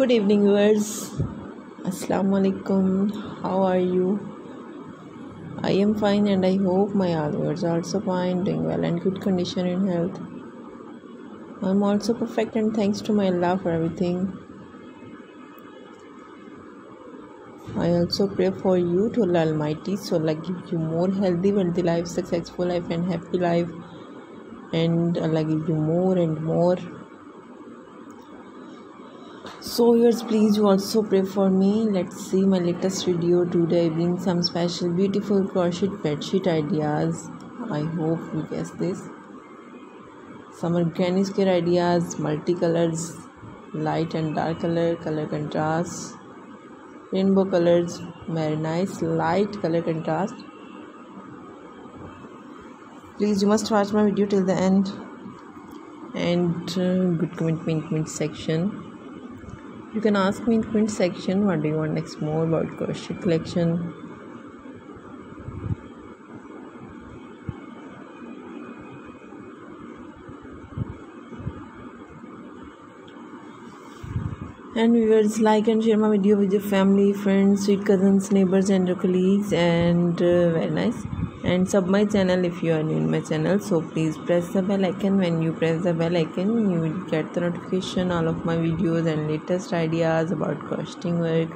Good evening, viewers. Assalamu alaikum. How are you? I am fine, and I hope my viewers are also fine, doing well, and good condition in health. I'm also perfect, and thanks to my Allah for everything. I also pray for you to Allah Almighty, so Allah give you more healthy, wealthy life, successful life, and happy life, and Allah give you more and more so viewers please you also pray for me. Let's see my latest video today. Being some special beautiful crochet bedsheet ideas. I hope you guess this. Some organic care ideas multicolors light and dark color color contrast. Rainbow colors very nice light color contrast. Please you must watch my video till the end. And uh, good comment comment section you can ask me in comment section what do you want next more about crochet collection. And viewers like and share my video with your family friends sweet cousins neighbors and your colleagues and uh, very nice and sub my channel if you are new in my channel. So please press the bell icon. When you press the bell icon you will get the notification all of my videos and latest ideas about crocheting work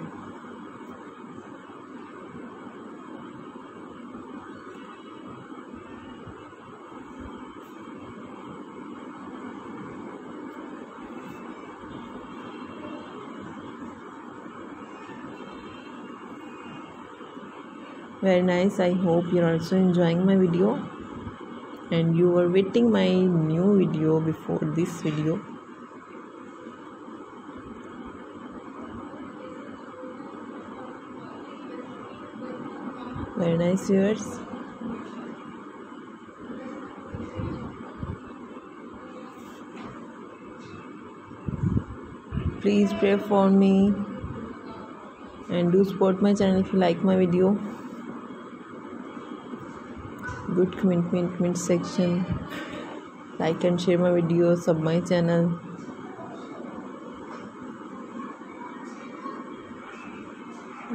very nice. I hope you're also enjoying my video. And you were waiting my new video before this video. Very nice viewers. Please pray for me. And do support my channel if you like my video good comment comment comment section. Like and share my videos sub my channel.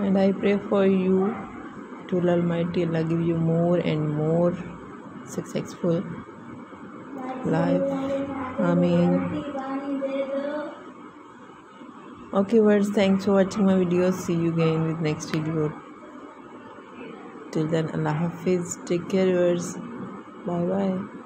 And i pray for you to almighty allah give you more and more successful life. Amen. Okay words. Thanks for watching my video see you again with next video till then allah hafiz. Take care of yours bye bye